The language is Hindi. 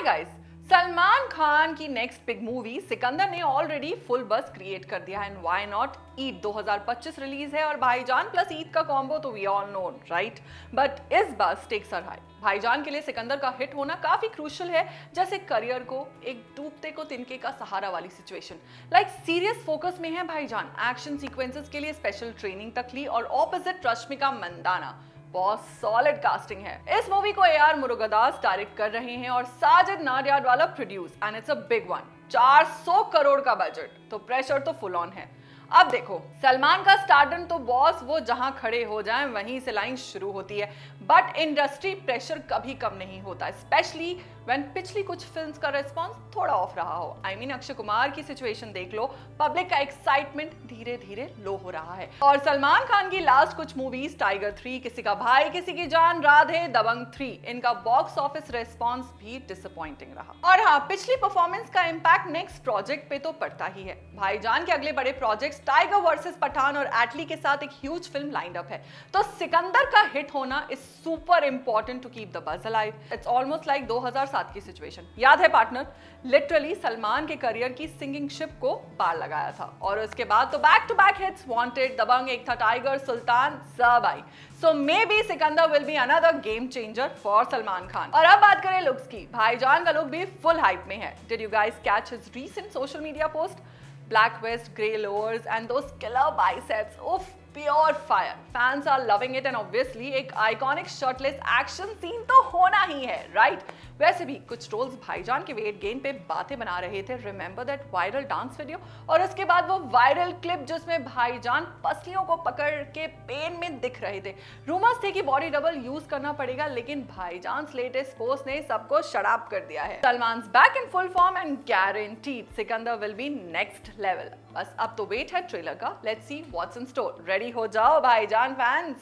हाय गाइस सलमान खान की नेक्स्ट बिग मूवी सिकंदर ने ऑलरेडी फुल बस क्रिएट कर दिया है and why not Eid 2025 release है, और भाईजान प्लस ईद का कॉम्बो तो we all know right but इस बार स्टेक्स आर हाई भाईजान के लिए सिकंदर का हिट होना काफ़ी क्रूशल है, जैसे करियर को, एक डूबते को तिनके का सहारा वाली सिचुएशन लाइक सीरियस फोकस में है भाईजान. एक्शन सीक्वेंसेस के लिए स्पेशल ट्रेनिंग तक ली, और ऑपोजिट रश्मिका मंदाना बहुत सॉलिड कास्टिंग है। इस मूवी को ए आर मुरुगदास डायरेक्ट कर रहे हैं और Sajid Nadiadwala produce and it's a big one 400 crore का बजट तो प्रेशर तो फुल ऑन है। अब देखो, सलमान का स्टार्डन तो बॉस वो जहाँ खड़े हो जाए, वहीं से लाइन शुरू होती है। बट इंडस्ट्री प्रेशर कभी कम नहीं होता स्पेशली व्हेन पिछली कुछ फिल्म्स का रिस्पांस थोड़ा ऑफ़ रहा हो। आई मीन अक्षय कुमार की सिचुएशन देख लो पब्लिक का एक्साइटमेंट धीरे धीरे लो हो रहा है। और सलमान खान की लास्ट कुछ मूवीज़ टाइगर थ्री किसी का भाई, किसी की जान, राधे, दबंग थ्री इनका बॉक्स ऑफ़िस रेस्पॉन्स भी डिसअपॉइंटिंग रहा। और हाँ पिछली परफॉर्मेंस का इम्पैक्ट नेक्स्ट प्रोजेक्ट पे तो पड़ता ही है। भाईजान के अगले बड़े प्रोजेक्ट टाइगर वर्सेस पठान और एटली के साथ एक ह्यूज फ़िल्म लाइंड अप है। तो सिकंदर का हिट होना is super important to keep the buzz alive it's almost like 2007 की सिचुएशन याद है पार्टनर लिटरली सलमान के करियर की सिंगिंग शिप को पार लगाया था। और उसके बाद तो back to back hits Wanted Dabangg, Ek Tha Tiger, Sultan, सब आई। So maybe Sikandar will be another game changer for Salman Khan. और अब बात करें लुक्स की। भाईजान का लुक भी फुल हाइप में है। Did you guys catch his recent social media post black vest, grey lowers and those killer biceps. Oof, pure fire. Fans are loving it and obviously एक आइकॉनिक शर्टलेस एक्शन सीन तो होना ही है राइट right? वैसे भी कुछ ट्रोल्स भाईजान के वेट गेन पे बातें बना रहे थे। Remember that viral dance video और उसके बाद वो वायरल क्लिप जिसमें भाईजान पसलियों को पकड़ के पेन में दिख रहे थे। रूमर्स थे कि बॉडी डबल यूज़ करना पड़ेगा, लेकिन भाईजान लेटेस्ट पोस्ट ने सबको शराब कर दिया है। Salman back in full form and guaranteed Sikandar will be next level बस अब तो वेट है ट्रेलर का। Let's see what's in store ready हो जाओ भाईजान फैंस